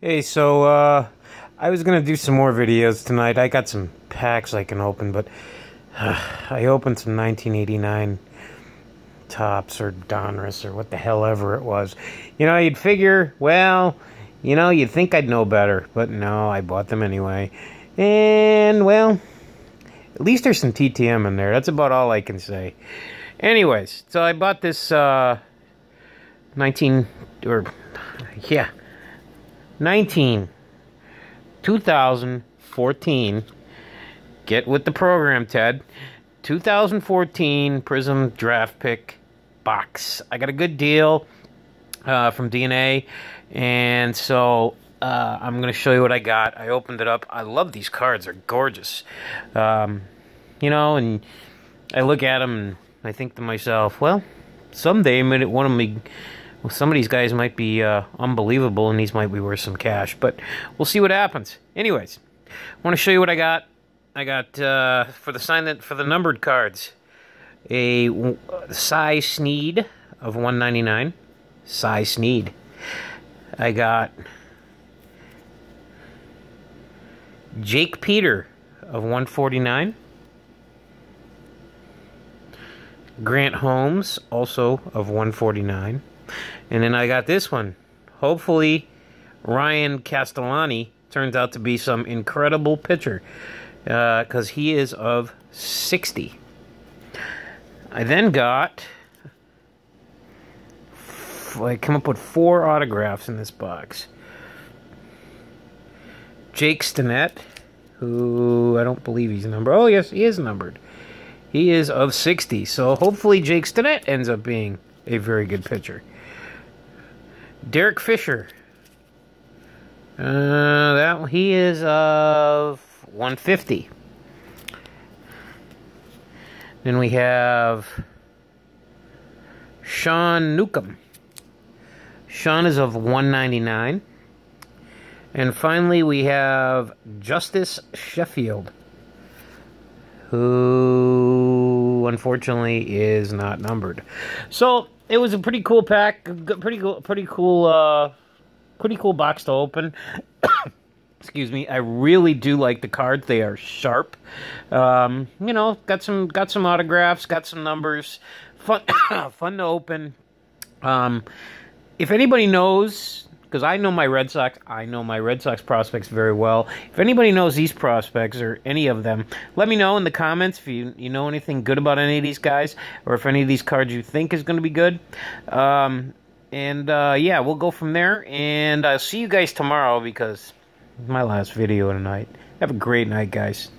Hey, so, uh, I was gonna do some more videos tonight. I got some packs I can open, but uh, I opened some 1989 Topps or Donruss or what the hell ever it was. You know, you'd figure, well, you know, you'd think I'd know better, but no, I bought them anyway. And, well, at least there's some TTM in there. That's about all I can say. Anyways, so I bought this, uh, 19, or, yeah, 19, 2014. Get with the program, Ted. 2014 Prizm Draft Pick box. I got a good deal uh, from DNA, and so uh, I'm going to show you what I got. I opened it up. I love these cards. They're gorgeous. Um, you know, and I look at them and I think to myself, well, someday one of me well, some of these guys might be uh, unbelievable, and these might be worth some cash. But we'll see what happens. Anyways, I want to show you what I got. I got uh, for the sign that for the numbered cards a Cy Sneed of 199. Cy Sneed. I got Jake Peter of 149. Grant Holmes, also of 149. And then I got this one. Hopefully, Ryan Castellani turns out to be some incredible pitcher because uh, he is of 60. I then got. I come up with four autographs in this box. Jake Stinnett, who I don't believe he's numbered. Oh, yes, he is numbered. He is of 60. So hopefully Jake Stinnett ends up being a very good pitcher. Derek Fisher. Uh, that he is of 150. Then we have Sean Newcomb. Sean is of 199. And finally, we have Justus Sheffield, who unfortunately is not numbered. So it was a pretty cool pack, pretty cool, pretty cool, uh, pretty cool box to open. Excuse me. I really do like the cards. They are sharp. Um, you know, got some got some autographs, got some numbers. Fun, fun to open. Um, if anybody knows because I know my Red Sox. I know my Red Sox prospects very well. If anybody knows these prospects or any of them, let me know in the comments if you you know anything good about any of these guys or if any of these cards you think is going to be good. Um, and uh, yeah, we'll go from there. And I'll see you guys tomorrow because my last video tonight. Have a great night, guys.